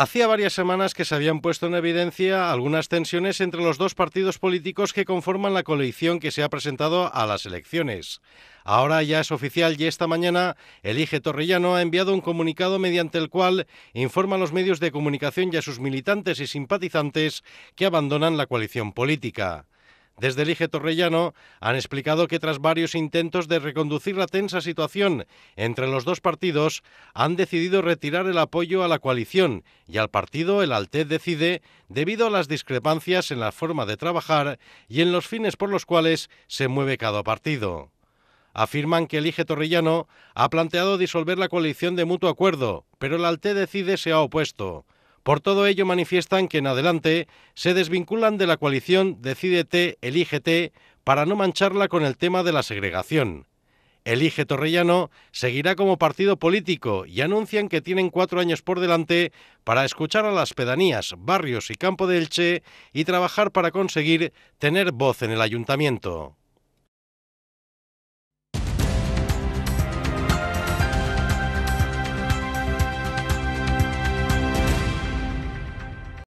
Hacía varias semanas que se habían puesto en evidencia algunas tensiones entre los dos partidos políticos que conforman la coalición que se ha presentado a las elecciones. Ahora ya es oficial y esta mañana Elige Torrellano ha enviado un comunicado mediante el cual informa a los medios de comunicación y a sus militantes y simpatizantes que abandonan la coalición política. Desde el Eje Torrellano han explicado que tras varios intentos de reconducir la tensa situación entre los dos partidos, han decidido retirar el apoyo a la coalición y al partido el Altet decide debido a las discrepancias en la forma de trabajar y en los fines por los cuales se mueve cada partido afirman que el Eje Torrellano ha planteado disolver la coalición de mutuo acuerdo, pero el Alte decide se ha opuesto. Por todo ello manifiestan que en adelante se desvinculan de la coalición Decídete, Elígete para no mancharla con el tema de la segregación. Elige Torrellano seguirá como partido político y anuncian que tienen cuatro años por delante para escuchar a las pedanías, barrios y campo de Elche y trabajar para conseguir tener voz en el ayuntamiento.